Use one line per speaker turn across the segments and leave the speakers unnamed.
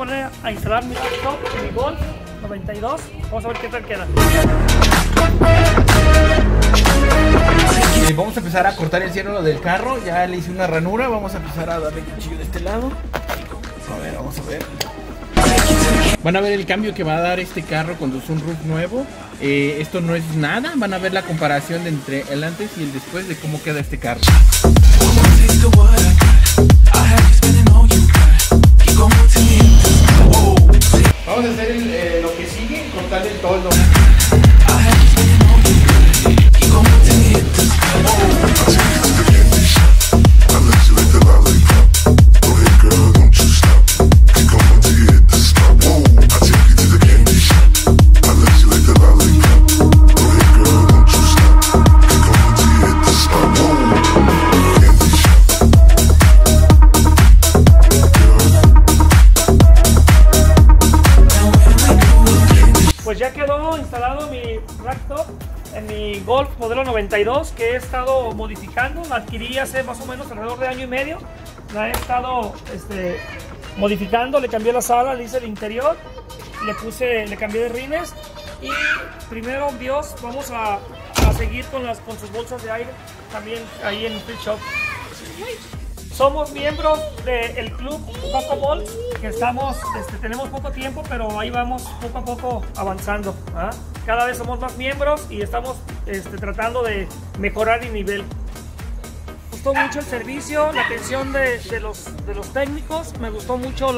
a instalar mi laptop, mi Golf 92. Vamos a ver qué tal queda.
Eh, vamos a empezar a cortar el cielo del carro. Ya le hice una ranura. Vamos a empezar a darle cuchillo de este lado. A ver, vamos a ver. Van a ver el cambio que va a dar este carro cuando es un roof nuevo. Eh, esto no es nada. Van a ver la comparación entre el antes y el después de cómo queda este carro. Eh, lo que sigue, cortar el toldo.
Pues ya quedó instalado mi racktop en mi Golf modelo 92 que he estado modificando. La adquirí hace más o menos alrededor de año y medio. La he estado este, modificando, le cambié la sala, le hice el interior, le puse, le cambié de rines y primero Dios vamos a, a seguir con, las, con sus bolsas de aire también ahí en el Free Shop. Somos miembros del club Coco Ball, que estamos, este, tenemos poco tiempo, pero ahí vamos poco a poco avanzando. ¿ah? Cada vez somos más miembros y estamos este, tratando de mejorar el nivel. Me gustó mucho el servicio, la atención de, de los, de técnicos, me gustó mucho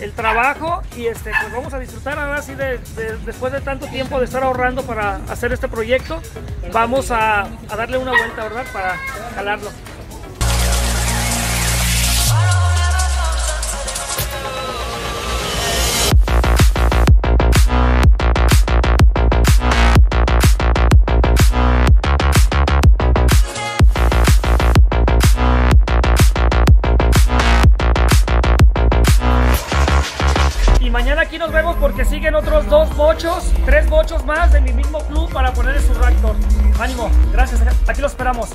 el trabajo y este, pues vamos a disfrutar ahora sí de, de- después de tanto tiempo de estar ahorrando para hacer este proyecto, vamos a, a darle una vuelta, ¿verdad? Para jalarlo. Bochos, tres bochos más de mi mismo club para poner en su reactor. Ánimo, gracias, aquí los esperamos.